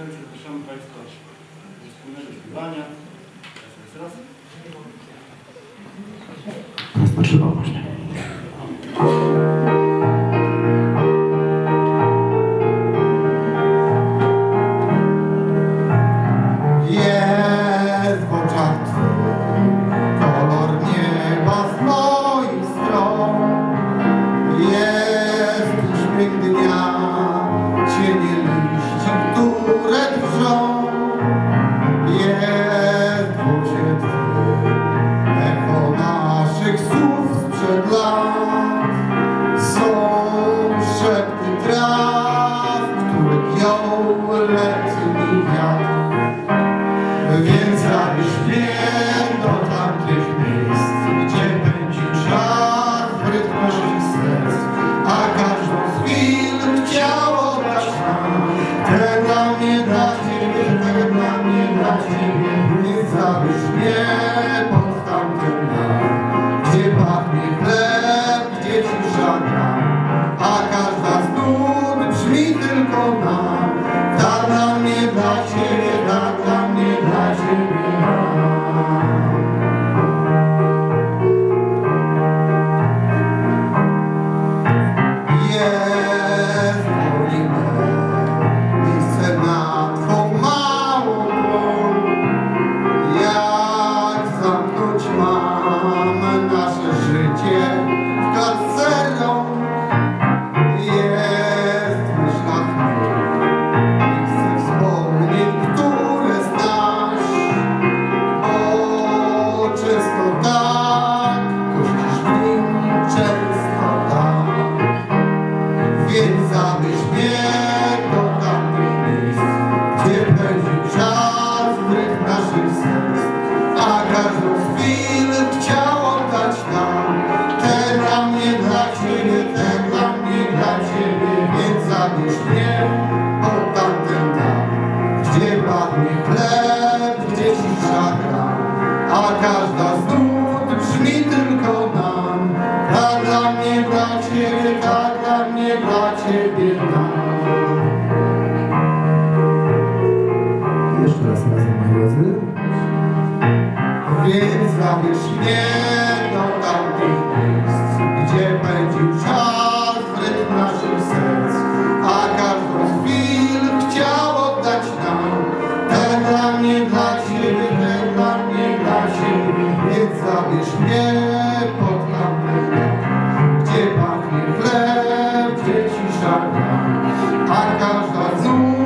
serdecznie zapraszamy Państwa do wspólnego śpiewania. Raz, raz. Rozpoczynamy właśnie. Ciebie nie zabierz mnie. każda z nut brzmi tylko nam. Ta dla mnie, dla Ciebie, ta dla mnie, dla Ciebie, nam. Jeszcze raz razem, moi drodzy. Więc zabierz mnie do tamtych zabierz mnie pod dom, gdzie pachnie chleb, gdzie cisza a każda z